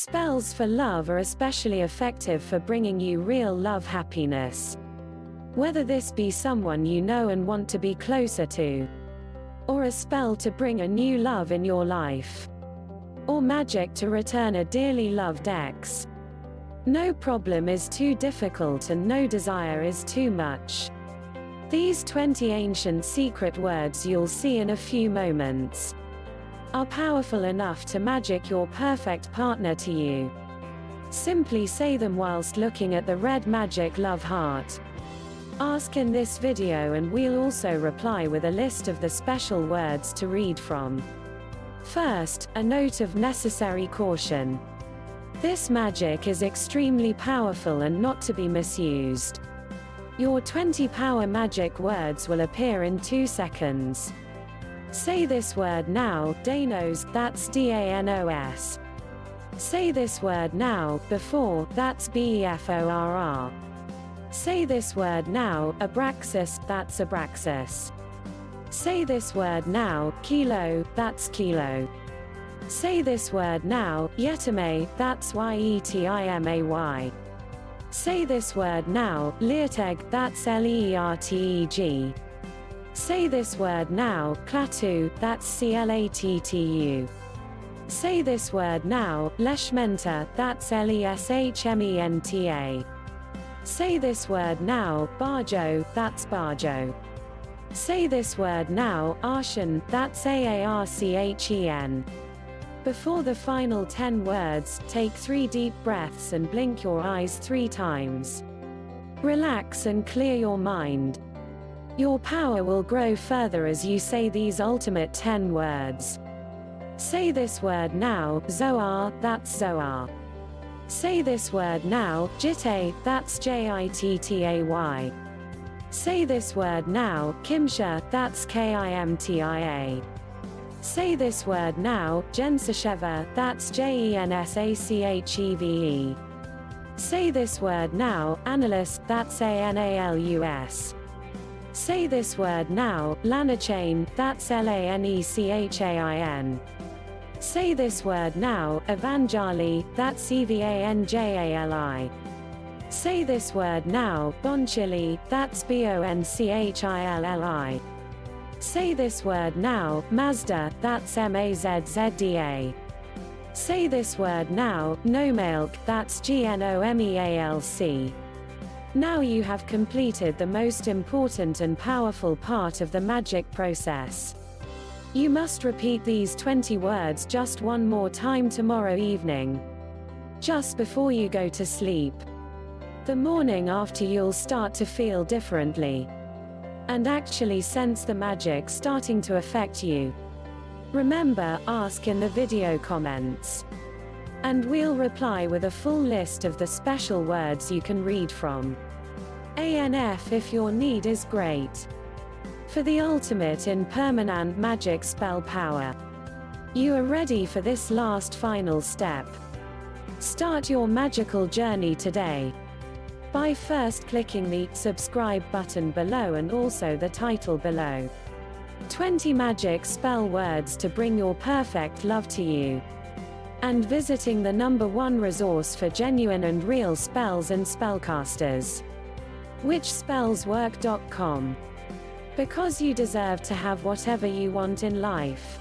Spells for love are especially effective for bringing you real love happiness. Whether this be someone you know and want to be closer to, or a spell to bring a new love in your life, or magic to return a dearly loved ex. No problem is too difficult and no desire is too much. These 20 ancient secret words you'll see in a few moments are powerful enough to magic your perfect partner to you. Simply say them whilst looking at the red magic love heart. Ask in this video and we'll also reply with a list of the special words to read from. First, a note of necessary caution. This magic is extremely powerful and not to be misused. Your 20 power magic words will appear in 2 seconds. Say this word now, Danos, that's D-A-N-O-S. Say this word now, before, that's B-E-F-O-R-R. Say this word now, Abraxas, that's Abraxas. Say this word now, kilo, that's kilo. Say this word now, yetime, that's Y-E-T-I-M-A-Y. Say this word now, leerteg, that's L-E-E-R-T-E-G. Say this word now, klatu, that's C-L-A-T-T-U. Say this word now, leshmenta, that's L-E-S-H-M-E-N-T-A. Say this word now, barjo, that's barjo. Say this word now, arshen, that's A-A-R-C-H-E-N. Before the final 10 words, take three deep breaths and blink your eyes three times. Relax and clear your mind. Your power will grow further as you say these ultimate 10 words. Say this word now, Zoar, that's Zoar. Say this word now, Jitte, that's J-I-T-T-A-Y. Say this word now, Kimsha, that's K-I-M-T-I-A. Say this word now, Jensacheva, that's J-E-N-S-A-C-H-E-V-E. Say this word now, Analus, that's A-N-A-L-U-S. Say this word now, Lanachain, that's L-A-N-E-C-H-A-I-N. Say this word now, Evanjali, that's E-V-A-N-J-A-L-I. Say this word now, Bonchili, that's B-O-N-C-H-I-L-L-I. Say this word now, Mazda, that's M-A-Z-Z-D-A. Say this word now, Gnomealc, that's G-N-O-M-E-A-L-C. Now you have completed the most important and powerful part of the magic process. You must repeat these 20 words just one more time tomorrow evening. Just before you go to sleep. The morning after you'll start to feel differently and actually sense the magic starting to affect you. Remember, ask in the video comments. And we'll reply with a full list of the special words you can read from. ANF if your need is great. For the ultimate in permanent magic spell power. You are ready for this last final step. Start your magical journey today by first clicking the subscribe button below and also the title below. 20 magic spell words to bring your perfect love to you. And visiting the number one resource for genuine and real spells and spellcasters. WhichSpellsWork.com. Because you deserve to have whatever you want in life.